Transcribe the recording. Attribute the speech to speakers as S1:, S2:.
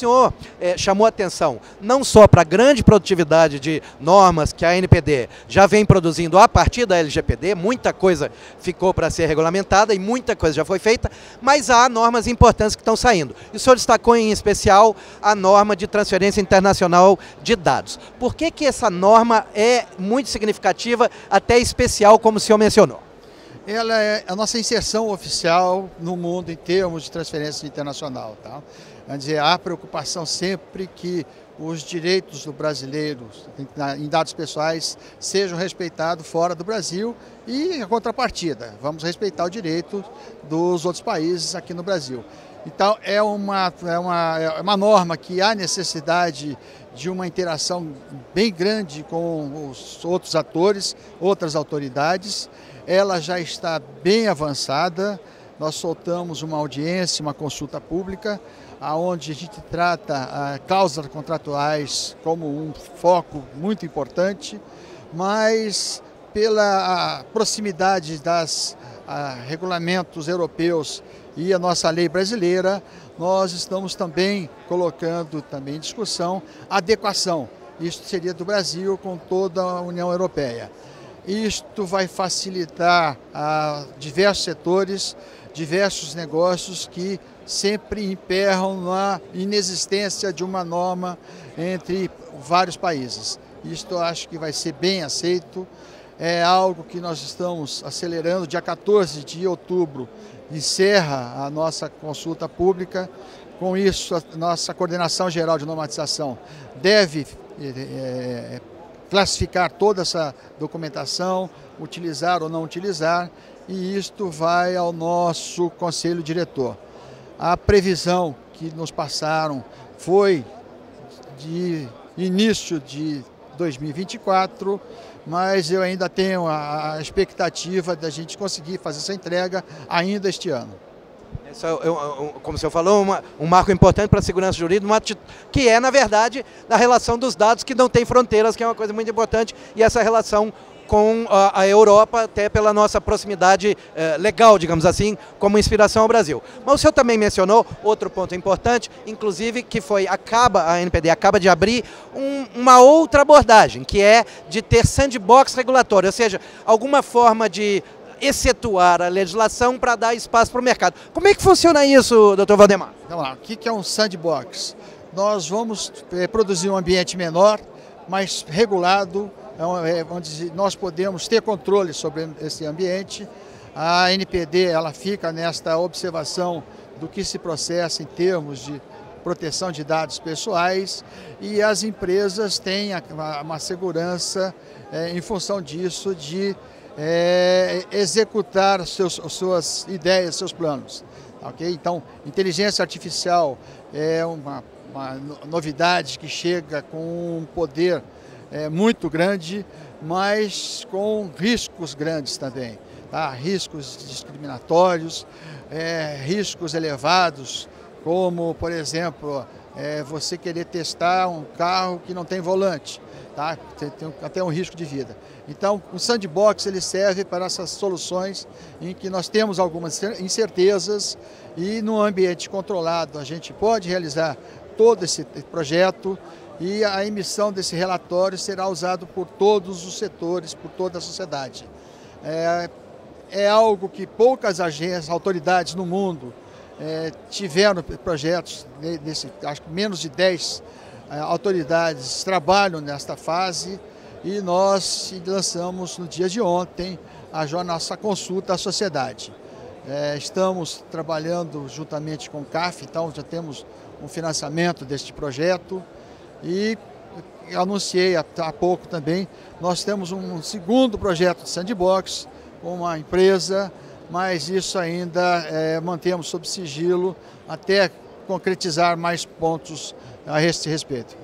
S1: senhor é, chamou atenção não só para a grande produtividade de normas que a NPD já vem produzindo a partir da LGPD, muita coisa ficou para ser regulamentada e muita coisa já foi feita, mas há normas importantes que estão saindo. E o senhor destacou em especial a norma de transferência internacional de dados. Por que, que essa norma é muito significativa, até especial, como o senhor mencionou?
S2: Ela é a nossa inserção oficial no mundo em termos de transferência internacional. Tá? Quer dizer, há preocupação sempre que os direitos do brasileiro em dados pessoais sejam respeitados fora do Brasil e a contrapartida, vamos respeitar o direito dos outros países aqui no Brasil. Então é uma, é uma, é uma norma que há necessidade de uma interação bem grande com os outros atores, outras autoridades. Ela já está bem avançada. Nós soltamos uma audiência, uma consulta pública, aonde a gente trata a causas contratuais como um foco muito importante, mas pela proximidade das regulamentos europeus e a nossa lei brasileira, nós estamos também colocando também em discussão a adequação. Isto seria do Brasil com toda a União Europeia. Isto vai facilitar a diversos setores, diversos negócios que sempre emperram na inexistência de uma norma entre vários países. Isto acho que vai ser bem aceito. É algo que nós estamos acelerando. Dia 14 de outubro encerra a nossa consulta pública. Com isso, a nossa coordenação geral de normatização deve é, classificar toda essa documentação, utilizar ou não utilizar, e isto vai ao nosso conselho diretor. A previsão que nos passaram foi de início de 2024, mas eu ainda tenho a expectativa da gente conseguir fazer essa entrega ainda este ano.
S1: É, como o senhor falou, uma, um marco importante para a segurança jurídica, uma, que é, na verdade, a relação dos dados que não tem fronteiras, que é uma coisa muito importante, e essa relação com a, a Europa, até pela nossa proximidade eh, legal, digamos assim, como inspiração ao Brasil. Mas o senhor também mencionou outro ponto importante, inclusive que foi, acaba, a NPD acaba de abrir um, uma outra abordagem, que é de ter sandbox regulatório, ou seja, alguma forma de excetuar a legislação para dar espaço para o mercado. Como é que funciona isso, doutor Valdemar?
S2: Vamos lá, o que é um sandbox? Nós vamos é, produzir um ambiente menor, mais regulado, onde nós podemos ter controle sobre esse ambiente. A NPD ela fica nesta observação do que se processa em termos de proteção de dados pessoais e as empresas têm uma segurança é, em função disso de é, executar seus, suas ideias, seus planos. Okay? Então, inteligência artificial é uma, uma novidade que chega com um poder é, muito grande, mas com riscos grandes também. Tá? Riscos discriminatórios, é, riscos elevados, como, por exemplo, é, você querer testar um carro que não tem volante tá? tem, tem até um risco de vida. Então, o sandbox ele serve para essas soluções em que nós temos algumas incertezas e no ambiente controlado a gente pode realizar todo esse projeto e a emissão desse relatório será usado por todos os setores, por toda a sociedade. É, é algo que poucas agências, autoridades no mundo é, tiveram projetos, desse, acho que menos de 10 autoridades trabalham nesta fase e nós lançamos no dia de ontem a nossa consulta à sociedade. É, estamos trabalhando juntamente com o CAF, então já temos um financiamento deste projeto e anunciei há, pouco também, nós temos um segundo projeto de sandbox com uma empresa, mas isso ainda é, mantemos sob sigilo até concretizar mais pontos a este respeito.